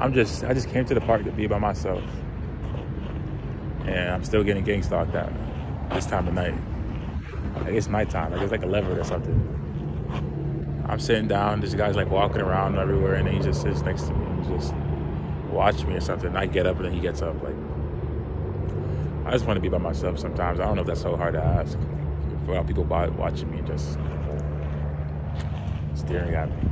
I'm just I just came to the park to be by myself, and I'm still getting gang stalked at this time of night. Like it's nighttime. Like it's like 11 or something. I'm sitting down. This guy's like walking around everywhere, and then he just sits next to me and just watch me or something. I get up, and then he gets up. Like I just want to be by myself sometimes. I don't know if that's so hard to ask For people watching me just staring at me.